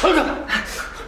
早く